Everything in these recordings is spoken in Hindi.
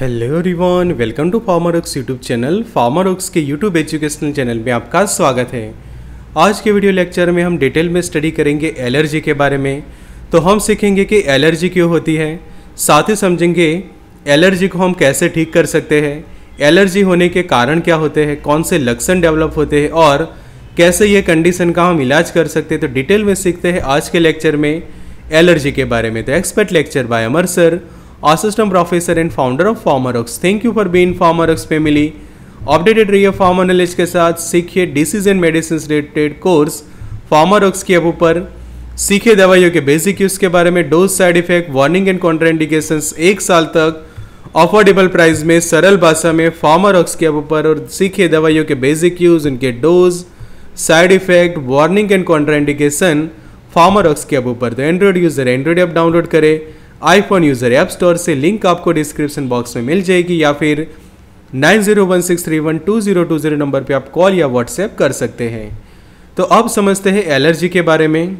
Hello everyone welcome to Farmerx YouTube channel farmer Farmerx के यूट्यूब एजुकेशनल चैनल में आपका स्वागत है। आज के वीडियो लेक्चर में हम डिटेल में स्टडी करेंगे एलर्जी के बारे में। तो हम सीखेंगे कि एलर्जी क्यों होती है। साथ ही समझेंगे एलर्जी को हम कैसे ठीक कर सकते हैं। एलर्जी होने के कारण क्या होते हैं, कौन से लक्षण डेवलप होते हैं और कैसे ये कंडीशन का हम इलाज कर सकते हैं। तो डिटेल में सीखते हैं आज के लेक्चर में एलर्जी के बारे में। तो expert lecture by Amar sir assistant professor and founder of Pharmarox. Thank you for being Pharmarox family updated रहिए फार्मा नॉलेज के साथ सीखिए disease and medicine related course Pharmarox के ऊपर सीखे दवाइयों के बेसिक यूज़ के बारे में dose side effect warning and contraindication एक साल तक अफोर्डेबल प्राइस में, सरल भाषा में फार्मारोक्स के ऊपर और सीखे दवाइयों के बेसिक यूज़ उनके dose side effect warning and contraindication Pharmarox के ऊपर तो Android user Android app download करें। आईफोन यूज़र ऐप स्टोर से लिंक आपको डिस्क्रिप्शन बॉक्स में मिल जाएगी या फिर nine zero one six three one two zero two zero number पर आप कॉल या व्हाट्सएप कर सकते हैं। तो अब समझते हैं एलर्जी के बारे में।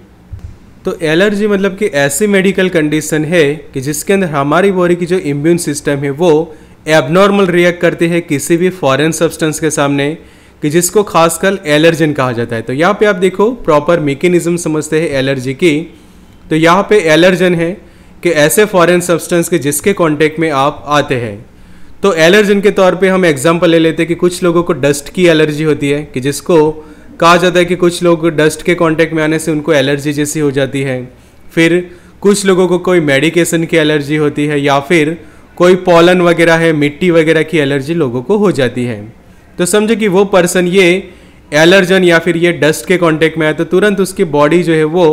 तो एलर्जी मतलब कि ऐसी मेडिकल कंडीशन है कि जिसके अंदर हमारी बॉडी की जो इम्यून सिस्टम है, वो एबनॉर्मल रिएक्ट करती है किसी भी फॉरेन सब्सटेंस के सामने, कि जिसको खासकर एलर्जन कहा जाता है। तो यहाँ पे आप देखो प्रॉपर मेकेनिज्म समझते हैं एलर्जी की। तो यहाँ पे एलर्जन है कि ऐसे फॉरेन सब्सटेंस के जिसके कांटेक्ट में आप आते हैं। तो एलर्जन के तौर पे हम एग्जांपल ले लेते हैं कि कुछ लोगों को डस्ट की एलर्जी होती है, कि जिसको कहा जाता है कि कुछ लोग डस्ट के कांटेक्ट में आने से उनको एलर्जी जैसी हो जाती है। फिर कुछ लोगों को कोई मेडिकेशन की एलर्जी होती है, या फिर कोई पॉलन वगैरह है, मिट्टी वगैरह की एलर्जी लोगों को हो जाती है। तो समझो कि वो पर्सन ये एलर्जन या फिर ये डस्ट के कांटेक्ट में आए तो तुरंत उसकी बॉडी जो है वो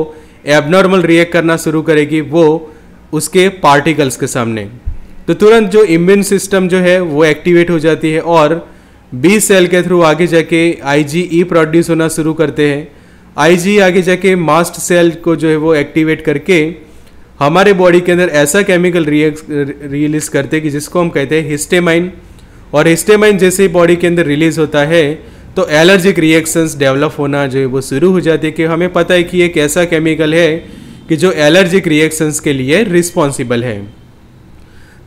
एबनॉर्मल रिएक्ट करना शुरू करेगी, वो उसके पार्टिकल्स के सामने। तो तुरंत जो इम्यून सिस्टम जो है, वो एक्टिवेट हो जाती है और बी सेल के थ्रू आगे जाके आईजीई प्रोड्यूस होना शुरू करते हैं। आईजी आगे जाके मास्ट सेल को जो है वो एक्टिवेट करके हमारे बॉडी के अंदर ऐसा केमिकल रिलीज़ करते हैं कि जिसको हम कहते हैं हिस्टेमाइन और हिस्टेमाइन जैसे ही बॉडी के अंदर रिलीज़ होता है तो एलर्जिक रिएक्शंस डेवलप होना जो है वो शुरू हो जाती है कि हमें पता है कि एक ऐसा केमिकल है कि जो एलर्जिक रिएक्शंस के लिए रिस्पॉन्सिबल है।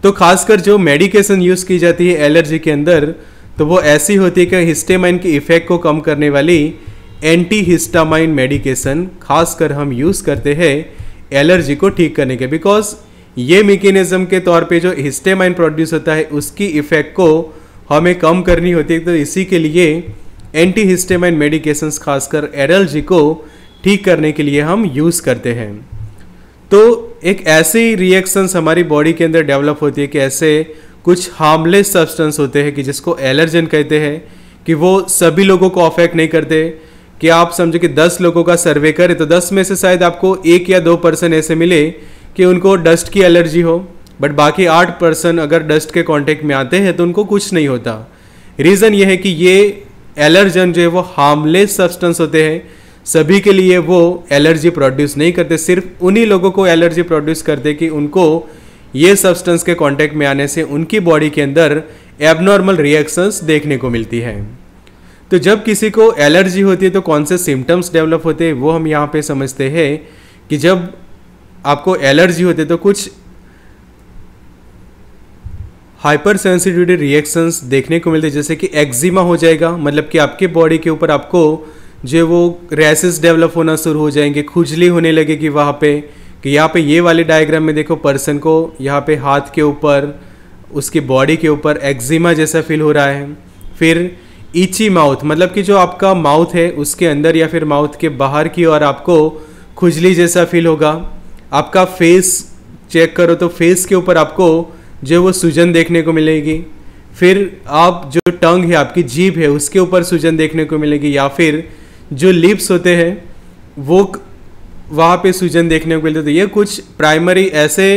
तो खासकर जो मेडिकेशन यूज़ की जाती है एलर्जी के अंदर तो वो ऐसी होती है कि हिस्टेमाइन के इफ़ेक्ट को कम करने वाली एंटी हिस्टामाइन मेडिकेशन खासकर हम यूज़ करते हैं एलर्जी को ठीक करने के। बिकॉज़ ये मेकेनिज्म के तौर पे जो हिस्टेमाइन प्रोड्यूस होता है, उसकी इफ़ेक्ट को हमें कम करनी होती है। तो इसी के लिए एंटी हिस्टेमाइन मेडिकेशंस खासकर एलर्जी को ठीक करने के लिए हम यूज़ करते हैं। तो एक ऐसी रिएक्शंस हमारी बॉडी के अंदर डेवलप होती है कि ऐसे कुछ हार्मलेस सब्सटेंस होते हैं कि जिसको एलर्जन कहते हैं, कि वो सभी लोगों को अफेक्ट नहीं करते। कि आप समझो कि 10 लोगों का सर्वे करें तो 10 में से शायद आपको एक या दो पर्सन ऐसे मिले कि उनको डस्ट की एलर्जी हो। बट बाकी आठ पर्सन अगर डस्ट के कांटेक्ट में आते हैं तो उनको कुछ नहीं होता। रीज़न ये है कि ये एलर्जन जो है, वो हार्मलेस सब्सटेंस होते हैं। सभी के लिए वो एलर्जी प्रोड्यूस नहीं करते, सिर्फ़ उन्हीं लोगों को एलर्जी प्रोड्यूस करते कि उनको ये सब्सटेंस के कांटेक्ट में आने से उनकी बॉडी के अंदर एबनॉर्मल रिएक्शंस देखने को मिलती है। तो जब किसी को एलर्जी होती है तो कौन से सिम्टम्स डेवलप होते हैं, वो हम यहाँ पे समझते हैं कि जब आपको एलर्जी होती है तो कुछ हाइपर सेंसिटिविटी रिएक्शंस देखने को मिलते हैं, जैसे कि एक्जिमा हो जाएगा मतलब कि आपके बॉडी के ऊपर आपको जो वो रैसेस डेवलप होना शुरू हो जाएँगे, खुजली होने लगेगी वहाँ पे, कि यहाँ पे ये वाले डायग्राम में देखो पर्सन को यहाँ पे हाथ के ऊपर, उसकी बॉडी के ऊपर एक्जिमा जैसा फील हो रहा है। फिर ईची माउथ मतलब कि जो आपका माउथ है, उसके अंदर या फिर माउथ के बाहर की ओर आपको खुजली जैसा फील होगा। आपका फेस चेक करो तो फेस के ऊपर आपको जो वो सूजन देखने को मिलेगी। फिर आप जो टंग है, आपकी जीभ है, उसके ऊपर सूजन देखने को मिलेगी या फिर जो लिप्स होते हैं, वो वहाँ पे सूजन देखने को मिलते तो ये कुछ प्राइमरी ऐसे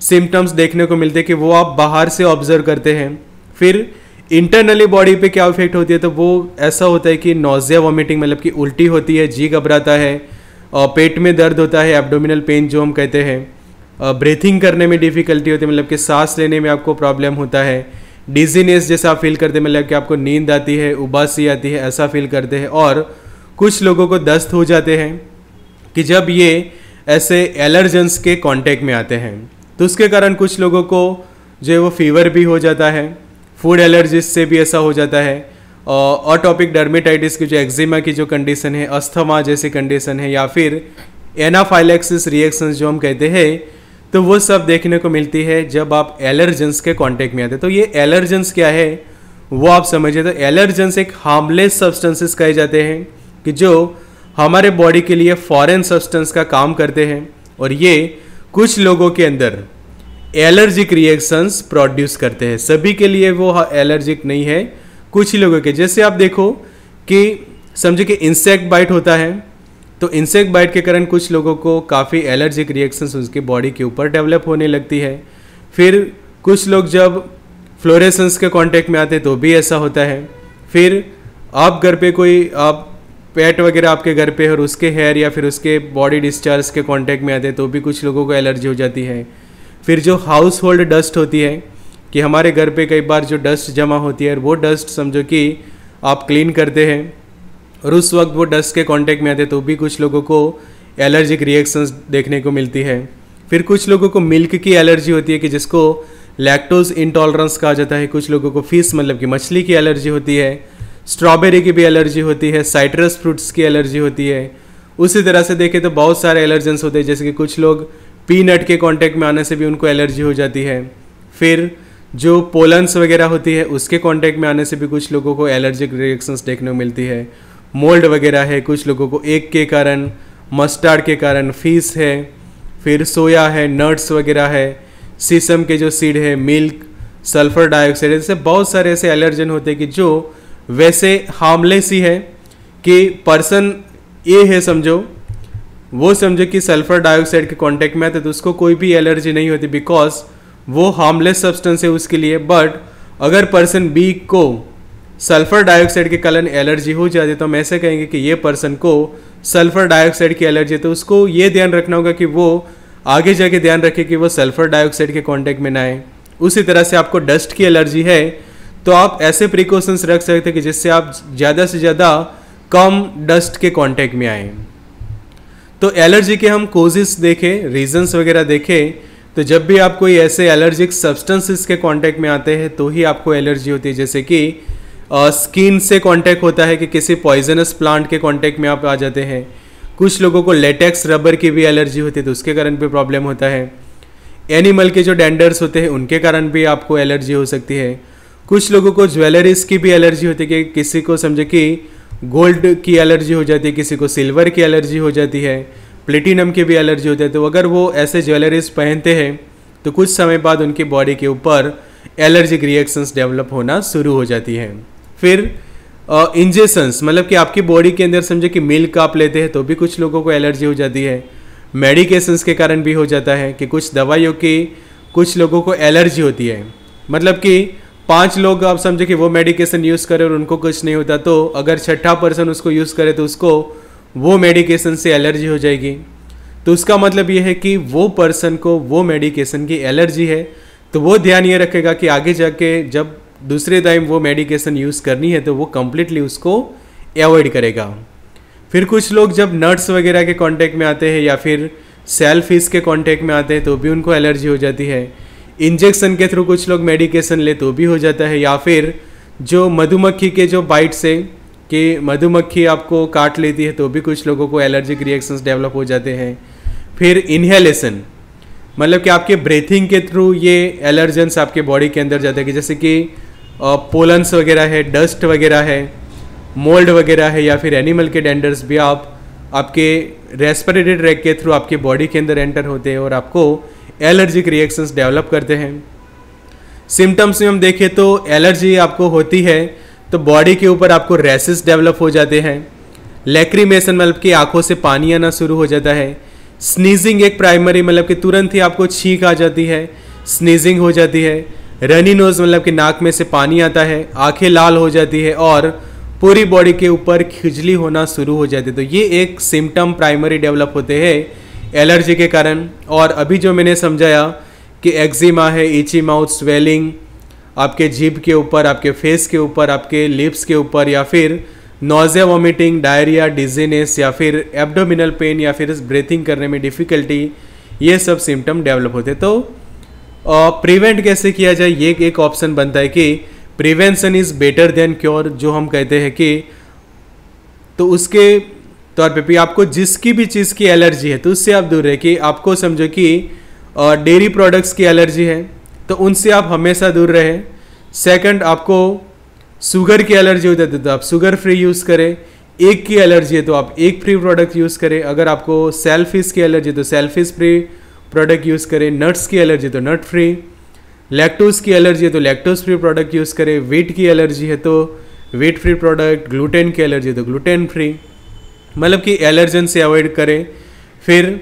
सिम्टम्स देखने को मिलते हैं कि वो आप बाहर से ऑब्ज़र्व करते हैं। फिर इंटरनली बॉडी पे क्या इफ़ेक्ट होती है तो वो ऐसा होता है कि नोजिया वॉमिटिंग मतलब कि उल्टी होती है, जी घबराता है, और पेट में दर्द होता है एब्डोमिनल पेन जो हम कहते हैं। ब्रीथिंग करने में डिफ़िकल्टी होती है मतलब कि सांस लेने में आपको प्रॉब्लम होता है। डिजीनेस जैसा फील करते हैं मतलब कि आपको नींद आती है, उबासी आती है, ऐसा फील करते हैं। और कुछ लोगों को दस्त हो जाते हैं कि जब ये ऐसे एलर्जेंस के कांटेक्ट में आते हैं। तो उसके कारण कुछ लोगों को जो है वो फीवर भी हो जाता है फ़ूड एलर्जिस से भी ऐसा हो जाता है ऑटोपिक डर्मेटाइटिस की जो एक्जिमा की जो कंडीशन है अस्थमा जैसी कंडीशन है, या फिर एनाफाइलेक्सिस रिएक्शन जो हम कहते हैं तो वो सब देखने को मिलती है जब आप एलर्जेंस के कांटेक्ट में आते हैं। तो ये एलर्जेंस क्या है, वो आप समझिए तो एलर्जेंस एक हार्मलेस सब्सटेंसेस कहे जाते हैं। कि जो हमारे बॉडी के लिए फॉरेन सब्सटेंस का काम करते हैं और ये कुछ लोगों के अंदर एलर्जिक रिएक्शंस प्रोड्यूस करते हैं। सभी के लिए वो एलर्जिक नहीं है, कुछ ही लोगों के। जैसे आप देखो कि समझे कि इंसेक्ट बाइट होता है तो इंसेक्ट बाइट के कारण कुछ लोगों को काफ़ी एलर्जिक रिएक्शंस उसके बॉडी के ऊपर डेवलप होने लगती है। फिर कुछ लोग जब फ्लोरेसेंस के कांटेक्ट में आते तो भी ऐसा होता है। फिर आप घर पे कोई, आप पेट वगैरह आपके घर पे और उसके हेयर या फिर उसके बॉडी डिस्चार्ज के कांटेक्ट में आते हैं तो भी कुछ लोगों को एलर्जी हो जाती है। फिर जो हाउस होल्ड डस्ट होती है, कि हमारे घर पे कई बार जो डस्ट जमा होती है वो डस्ट समझो कि आप क्लीन करते हैं, और उस वक्त वो डस्ट के कांटेक्ट में आते तो भी कुछ लोगों को एलर्जिक रिएक्शंस देखने को मिलती है। फिर कुछ लोगों को मिल्क की एलर्जी होती है, कि जिसको लैक्टोज इंटॉलरेंस कहा जाता है, कुछ लोगों को फ़िश मतलब कि मछली की एलर्जी होती है स्ट्रॉबेरी की भी एलर्जी होती है, साइट्रस फ्रूट्स की एलर्जी होती है। उसी तरह से देखें तो बहुत सारे एलर्जेंस होते हैं, जैसे कि कुछ लोग पीनट के कांटेक्ट में आने से भी उनको एलर्जी हो जाती है। फिर जो पोलन्स वगैरह होती है, उसके कांटेक्ट में आने से भी कुछ लोगों को एलर्जिक रिएक्शंस देखने को मिलती है। मोल्ड वगैरह है, कुछ लोगों को एक के कारण मस्टर्ड के कारण फ़ीस है। फिर सोया है नट्स वगैरह है। सीसम के जो सीड है मिल्क सल्फ़र डाइऑक्साइड जैसे बहुत सारे ऐसे एलर्जन होते हैं कि जो वैसे हार्मलेस ही है कि पर्सन ए है समझो, वो समझो कि सल्फ़र डाइऑक्साइड के कांटेक्ट में आते तो उसको कोई भी एलर्जी नहीं होती बिकॉज़ वो हार्मलेस सब्सटेंस है उसके लिए। बट अगर पर्सन बी को सल्फ़र डाइऑक्साइड के कारण एलर्जी हो जाती तो हम ऐसे कहेंगे कि ये पर्सन को सल्फ़र डाइऑक्साइड की एलर्जी है तो उसको ये ध्यान रखना होगा कि वो आगे जाके ध्यान रखे कि वो सल्फ़र डाइऑक्साइड के कांटेक्ट में ना आए। उसी तरह से आपको डस्ट की एलर्जी है तो आप ऐसे प्रिकॉशंस रख सकते हैं कि जिससे आप ज़्यादा से ज़्यादा कम डस्ट के कांटेक्ट में आए। तो एलर्जी के हम कोजेस देखें रीजंस वगैरह देखें तो जब भी आप कोई ऐसे एलर्जिक सब्सटेंसेस के कांटेक्ट में आते हैं तो ही आपको एलर्जी होती है। जैसे कि स्किन से कांटेक्ट होता है कि किसी पॉइजनस प्लांट के कांटेक्ट में आप आ जाते हैं। कुछ लोगों को लेटेक्स रबर की भी एलर्जी होती है तो उसके कारण भी प्रॉब्लम होता है। एनिमल के जो डेंडर्स होते हैं, उनके कारण भी आपको एलर्जी हो सकती है। कुछ लोगों को ज्वेलरीज की भी एलर्जी होती है कि किसी को समझे कि गोल्ड की एलर्जी हो जाती है, किसी को सिल्वर की एलर्जी हो जाती है, प्लेटिनम की भी एलर्जी होती है। तो अगर वो ऐसे ज्वेलरीज पहनते हैं तो कुछ समय बाद उनकी बॉडी के ऊपर एलर्जिक रिएक्शंस डेवलप होना शुरू हो जाती है। फिर इंजेक्शंस मतलब कि आपकी बॉडी के अंदर समझे कि मिल्क आप लेते हैं तो भी कुछ लोगों को एलर्जी हो जाती है। मेडिकेशंस के कारण भी हो जाता है कि कुछ दवाइयों की कुछ लोगों को एलर्जी होती है। मतलब कि पाँच लोग आप समझे कि वो मेडिकेशन यूज़ करें और उनको कुछ नहीं होता तो अगर छठा पर्सन उसको यूज़ करे तो उसको वो मेडिकेशन से एलर्जी हो जाएगी। तो उसका मतलब ये है कि वो पर्सन को, वो मेडिकेशन की एलर्जी है तो वो ध्यान ये रखेगा कि आगे जाके जब दूसरे टाइम वो मेडिकेशन यूज़ करनी है तो वो कम्प्लीटली उसको एवॉइड करेगा। फिर कुछ लोग जब नर्स वगैरह के कांटेक्ट में आते हैं या फिर सेल के कांटेक्ट में आते हैं तो भी उनको एलर्जी हो जाती है। इंजेक्शन के थ्रू कुछ लोग मेडिकेशन ले तो भी हो जाता है, या फिर जो मधुमक्खी के जो बाइट से कि मधुमक्खी आपको काट लेती है तो भी कुछ लोगों को एलर्जिक रिएक्शंस डेवलप हो जाते हैं। फिर इन्हेलेशन मतलब कि आपके ब्रीथिंग के थ्रू ये एलर्जेंस आपके बॉडी के अंदर जाते हैं जैसे कि पोलन्स वगैरह है डस्ट वगैरह है मोल्ड वगैरह है, या फिर एनिमल के डेंडर्स भी आप, आपके रेस्पिरेटरी ट्रैक के थ्रू आपके बॉडी के अंदर एंटर होते हैं और आपको एलर्जिक रिएक्शंस डेवलप करते हैं। सिम्टम्स में हम देखें तो एलर्जी आपको होती है तो बॉडी के ऊपर आपको रेसिस डेवलप हो जाते हैं। लेक्रीमेशन मतलब कि आँखों से पानी आना शुरू हो जाता है। स्नीजिंग एक प्राइमरी मतलब कि तुरंत ही आपको छींक आ जाती है स्नीजिंग हो जाती है। रनी नोज़ मतलब कि नाक में से पानी आता है, आँखें लाल हो जाती है और पूरी बॉडी के ऊपर खिजली होना शुरू हो जाती है। तो ये एक सिम्टम प्राइमरी डेवलप होते हैं। एलर्जी के कारण। और अभी जो मैंने समझाया कि एक्जिमा है ईची माउथ स्वेलिंग आपके जीभ के ऊपर, आपके फेस के ऊपर, आपके लिप्स के ऊपर, या फिर नोजिया वॉमिटिंग डायरिया डिजीनेस या फिर एब्डोमिनल पेन या फिर ब्रीथिंग करने में डिफ़िकल्टी ये सब सिम्टम डेवलप होते तो प्रिवेंट कैसे किया जाए? ये एक ऑप्शन बनता है कि prevention is better than cure जो हम कहते हैं कि तो उसके तौर पे भी आपको जिसकी भी चीज़ की एलर्जी है तो उससे आप दूर रहे कि आपको समझो कि डेयरी प्रोडक्ट्स की एलर्जी है तो उनसे आप हमेशा दूर रहे। सेकंड आपको शुगर की एलर्जी होती है तो आप शुगर फ्री यूज़ करें। एक की एलर्जी है तो आप एक फ्री प्रोडक्ट यूज़ करें। अगर आपको सेल्फिस की एलर्जी है तो सेल्फिस फ्री प्रोडक्ट यूज़ करें। नट्स की एलर्जी तो नट फ्री लैक्टोज की एलर्जी है तो लैक्टोज फ्री प्रोडक्ट यूज़ करें। वेट की एलर्जी है तो वेट फ्री प्रोडक्ट ग्लूटेन की एलर्जी है तो ग्लूटेन फ्री मतलब कि एलर्जन से अवॉइड करें। फिर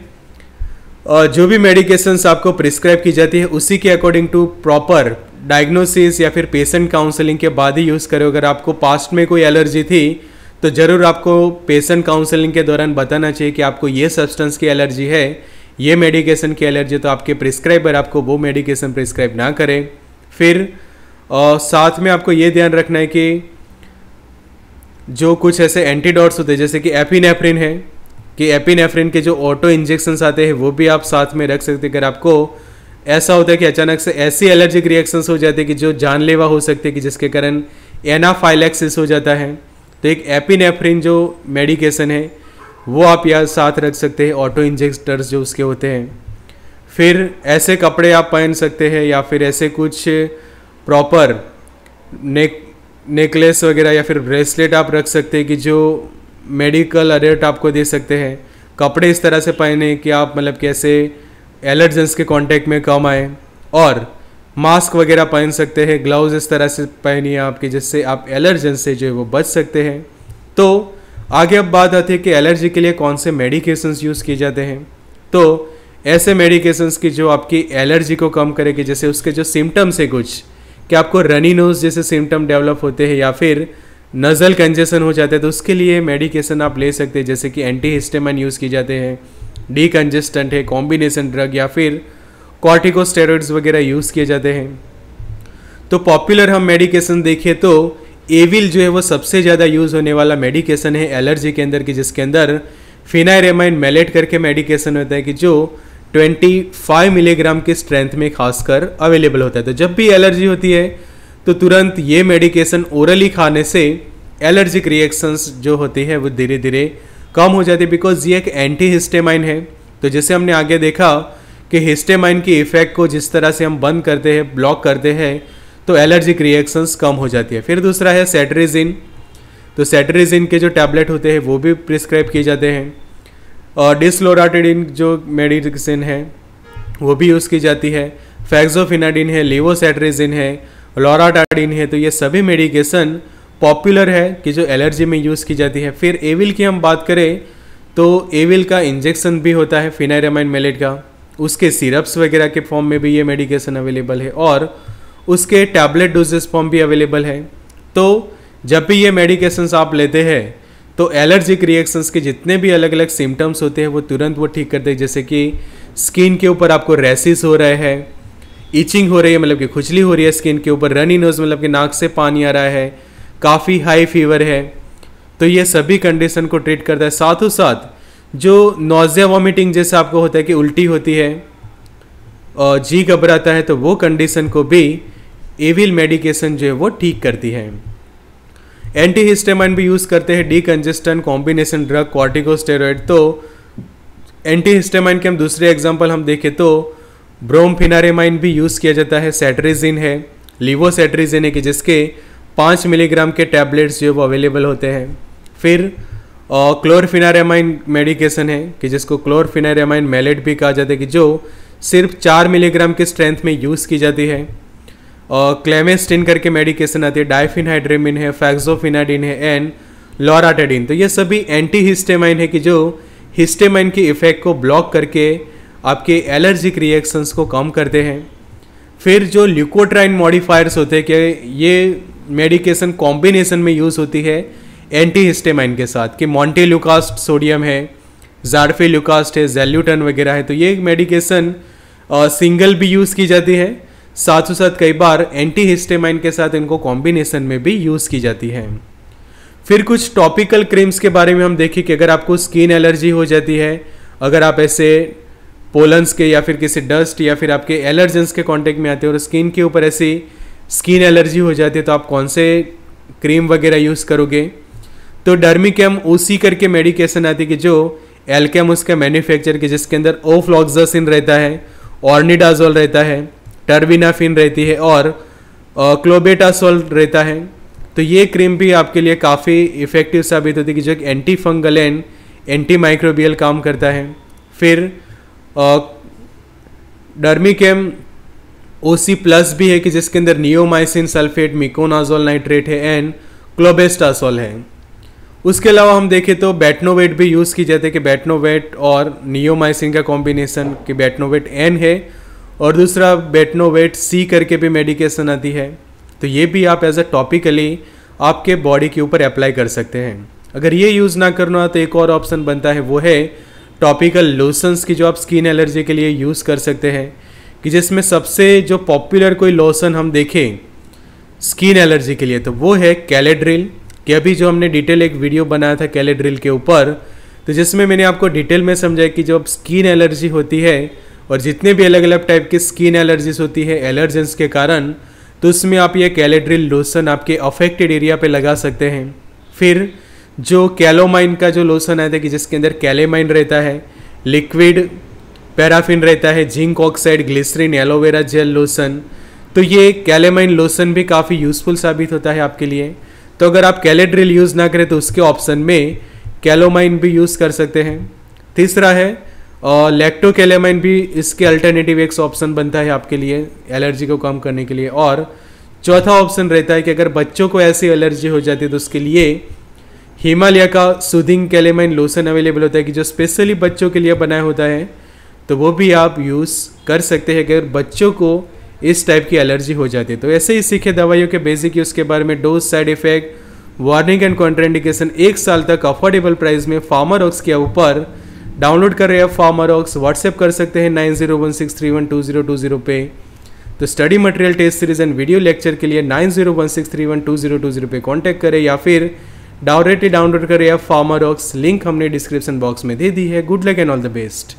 जो भी मेडिकेशंस आपको प्रिस्क्राइब की जाती है, उसी के अकॉर्डिंग टू प्रॉपर डायग्नोसिस या फिर पेशेंट काउंसलिंग के बाद ही यूज़ करें। अगर आपको पास्ट में कोई एलर्जी थी तो ज़रूर आपको पेशेंट काउंसलिंग के दौरान बताना चाहिए कि आपको ये सब्सटेंस की एलर्जी है, ये मेडिकेशन की एलर्जी तो आपके प्रिस्क्राइबर आपको वो मेडिकेशन प्रिस्क्राइब ना करें। फिर और साथ में आपको ये ध्यान रखना है कि जो कुछ ऐसे एंटीडॉट्स होते हैं, जैसे कि एपिनेफ्रिन है, कि एपिनेफ्रिन के जो ऑटो इंजेक्शंस आते हैं, वो भी आप साथ में रख सकते हैं। अगर आपको ऐसा होता है कि अचानक से ऐसी एलर्जिक रिएक्शंस हो जाते हैं कि जो जानलेवा हो सकते हैं, कि जिसके कारण एनाफाइलेक्सिस हो जाता है तो एक एपिनेफ्रिन जो मेडिकेशन है, वो आप यहाँ साथ रख सकते हैं ऑटो इंजेक्टर्स जो उसके होते हैं। फिर ऐसे कपड़े आप पहन सकते हैं, या फिर ऐसे कुछ प्रॉपर नेक नेकलेस वगैरह या फिर ब्रेसलेट आप रख सकते हैं कि जो मेडिकल अलर्ट आपको दे सकते हैं। कपड़े इस तरह से पहने कि आप मतलब कैसे एलर्जेंस के कांटेक्ट में कम आए। और मास्क वगैरह पहन सकते हैं ग्लव्स इस तरह से पहनिए आपके, जिससे आप एलर्जन से जो है वो बच सकते हैं। तो आगे अब बात आती है कि एलर्जी के लिए कौन से मेडिकेशंस यूज़ किए जाते हैं। तो ऐसे मेडिकेशंस की जो आपकी एलर्जी को कम करेगी, जैसे उसके जो सिम्टम्स है कुछ कि आपको रनी नोज़ जैसे सिम्टम डेवलप होते हैं या फिर नज़ल कंजेशन हो जाते हैं तो उसके लिए मेडिकेशन आप ले सकते हैं, जैसे कि एंटी हिस्टेमन यूज़ किए जाते हैं डी कंजेस्टेंट है कॉम्बिनेशन ड्रग या फिर कॉर्टिकोस्टेरॉइड्स वगैरह यूज़ किए जाते हैं। तो पॉपुलर हम मेडिकेशन देखें तो एविल जो है वो सबसे ज़्यादा यूज़ होने वाला मेडिकेशन है एलर्जी के अंदर की, जिसके अंदर फिनाइरेमाइन मेलेट करके मेडिकेशन होता है कि जो 25 मिलीग्राम की स्ट्रेंथ में खासकर अवेलेबल होता है। तो जब भी एलर्जी होती है तो तुरंत ये मेडिकेशन ओरली खाने से एलर्जिक रिएक्शंस जो होती है, वो धीरे धीरे कम हो जाती है बिकॉज़ ये एक एंटी हिस्टेमाइन है। तो जैसे हमने आगे देखा कि हिस्टेमाइन की इफ़ेक्ट को जिस तरह से हम बंद करते हैं ब्लॉक करते हैं तो एलर्जिक रिएक्शंस कम हो जाती है। फिर दूसरा है सेटरीजिन तो सेटरीजिन के जो टैबलेट होते हैं, वो भी प्रिस्क्राइब किए जाते हैं। और डिसलोराटिडिन जो मेडिसिन है, वो भी यूज़ की जाती है। फैक्सोफिनाडिन है लिवोसेट्रिजिन है लोराटाडिन है तो ये सभी मेडिकेशन पॉपुलर है कि जो एलर्जी में यूज़ की जाती है। फिर एविल की हम बात करें तो एविल का इंजेक्शन भी होता है फिनाइरामाइन मेलेट का। उसके सिरप्स वगैरह के फॉर्म में भी ये मेडिकेशन अवेलेबल है और उसके टैबलेट डोजेस फॉर्म भी अवेलेबल है। तो जब भी ये मेडिकेशंस आप लेते हैं तो एलर्जिक रिएक्शंस के जितने भी अलग अलग सिम्टम्स होते हैं, वो तुरंत वो ठीक करते हैं जैसे कि स्किन के ऊपर आपको रेसिस हो रहे हैं इचिंग हो रही है मतलब कि खुजली हो रही है स्किन के ऊपर रनी नोज़ मतलब कि नाक से पानी आ रहा है, काफ़ी हाई फीवर है। तो ये सभी कंडीशन को ट्रीट करता है। साथ ही साथ, जो नोजिया वॉमिटिंग जैसे आपको होता है कि उल्टी होती है और जी घबराता है तो वो कंडीशन को भी एविल मेडिकेशन जो है, वो ठीक करती है। एंटी हिस्टेमाइन भी यूज़ करते हैं decongestant combination drug corticosteroid तो एंटी हिस्टेमाइन के हम दूसरे एग्ज़ाम्पल हम देखें तो ब्रोमफिनारेमाइन भी यूज़ किया जाता है सेट्रिजिन है लिवोसेट्रिजिन है कि जिसके पाँच मिलीग्राम के टैबलेट्स जो वो अवेलेबल होते हैं. फिर क्लोरफिनारेमाइन मेडिकेशन है कि जिसको क्लोरफिनारेमाइन मेलेट भी कहा जाता है कि जो सिर्फ़ चार मिलीग्राम के स्ट्रेंथ में यूज़ की जाती है. क्लेमेस्टिन करके मेडिकेशन आती है डाइफिनहाइड्रेमिन है फैक्सोफिनाडिन है एंड लॉराटेडिन तो ये सभी एंटी हिस्टेमाइन है कि जो हिस्टेमाइन की इफ़ेक्ट को ब्लॉक करके आपके एलर्जिक रिएक्शंस को कम करते हैं। फिर जो ल्यूकोट्राइन मॉडिफायर्स होते हैं कि ये मेडिकेशन कॉम्बिनेशन में यूज़ होती है एंटी हिस्टेमाइन के साथ, कि मॉन्टे ल्यूकास्ट सोडियम है जारफे ल्यूकास्ट है जेल्यूटन वगैरह है तो ये मेडिकेशन सिंगल भी यूज़ की जाती है। साथ ही साथ कई बार एंटी हिस्टेमाइन के साथ इनको कॉम्बिनेशन में भी यूज़ की जाती है। फिर कुछ टॉपिकल क्रीम्स के बारे में हम देखें कि अगर आपको स्किन एलर्जी हो जाती है, अगर आप ऐसे पोलन्स के या फिर किसी डस्ट या फिर आपके एलर्जेंस के कांटेक्ट में आते हैं और स्किन के ऊपर ऐसी स्किन एलर्जी हो जाती है तो आप कौन से क्रीम वगैरह यूज़ करोगे? तो डर्मिकैम ओसी करके मेडिकेशन आती है कि जो एल्केम उसका मैन्युफैक्चर के जिसके अंदर ओफ्लॉक्सासिन रहता है ऑर्निडाजोल रहता है टर्बिनाफिन रहती है और क्लोबेटासोल रहता है। तो ये क्रीम भी आपके लिए काफ़ी इफ़ेक्टिव साबित होती है कि जो anti fungal and anti microbial काम करता है। फिर डर्मिकेम ओ सी प्लस भी है कि जिसके अंदर नियोमाइसिन सल्फेट, मिकोनाजोल नाइट्रेट है एंड क्लोबेस्टासोल है। उसके अलावा हम देखें तो बैटनोवेट भी यूज़ की जाती है कि बैटनोवेट और नियोमाइसिन का कॉम्बिनेशन कि बैटनोवेट एन है। और दूसरा बैटनोवेट सी करके भी मेडिकेशन आती है। तो ये भी आप एज अ टॉपिकली आपके बॉडी के ऊपर अप्लाई कर सकते हैं। अगर ये यूज़ ना करना तो एक और ऑप्शन बनता है, वो है टॉपिकल लोशंस की जो आप स्किन एलर्जी के लिए यूज़ कर सकते हैं। कि जिसमें सबसे जो पॉपुलर कोई लोशन हम देखें स्किन एलर्जी के लिए तो वो है कैलेड्रिल कि अभी जो हमने डिटेल एक वीडियो बनाया था कैलेड्रिल के ऊपर तो जिसमें मैंने आपको डिटेल में समझाया कि जो स्किन एलर्जी होती है और जितने भी अलग अलग टाइप की स्किन एलर्जीज होती है एलर्जेंस के कारण तो उसमें आप ये कैलेड्रिल लोशन आपके अफेक्टेड एरिया पे लगा सकते हैं। फिर, जो कैलोमाइन का जो लोशन आता है कि जिसके अंदर कैलेमाइन रहता है लिक्विड पैराफिन रहता है zinc oxide glycerine aloe vera gel lotion तो ये कैलेमाइन लोशन भी काफ़ी यूज़फुल साबित होता है आपके लिए। तो अगर आप कैलेड्रिल यूज़ ना करें तो उसके ऑप्शन में कैलोमाइन भी यूज़ कर सकते हैं। तीसरा है लैक्टोकेलेमाइन भी इसके अल्टरनेटिव एक ऑप्शन बनता है आपके लिए एलर्जी को कम करने के लिए। और चौथा ऑप्शन रहता है कि अगर बच्चों को ऐसी एलर्जी हो जाती है तो उसके लिए हिमालय का सुदिंग कैलेमाइन लोशन अवेलेबल होता है कि जो स्पेशली बच्चों के लिए बनाया होता है तो वो भी आप यूज़ कर सकते हैं अगर बच्चों को इस टाइप की एलर्जी हो जाती है। तो ऐसे ही सीखे दवाइयों के बेसिक यूज़ के बारे में dose side effect warning and contraindication एक साल तक अफोर्डेबल प्राइस में फार्मर ऑक्स के ऊपर डाउनलोड कर रहे हैं फार्मर ऑक्स व्हाट्सएप कर सकते हैं nine zero one six three one two zero two zero पे। तो study material test series and video lecture के लिए nine zero one six three one two zero two zero पे कॉन्टैक्ट करें या फिर डायरेक्टली डाउनलोड करें या फार्मर ऑक्स। लिंक हमने डिस्क्रिप्शन बॉक्स में दे दी है। Good luck and all the best